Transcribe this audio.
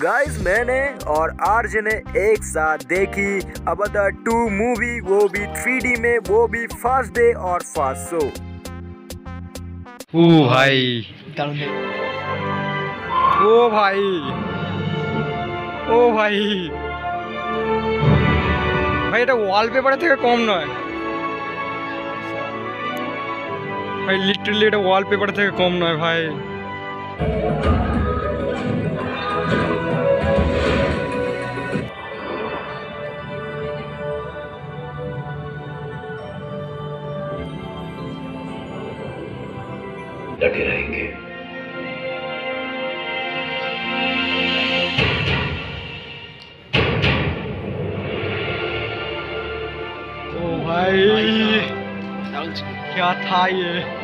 Guys मैंने और आर्ज ने एक साथ देखी अबदा टू मूवी वो भी थ्री में वो भी फर्स्ट डे और फर्स्ट शो ও ভাই ও ভাই ও ভাই ভাই এটা ওয়ালপেপারের থেকে কম নয় ভাই লিটারলি এটা ওয়ালপেপারের থেকে কম নয় ভাই डटे रहेंगे तो भाई क्या था ये?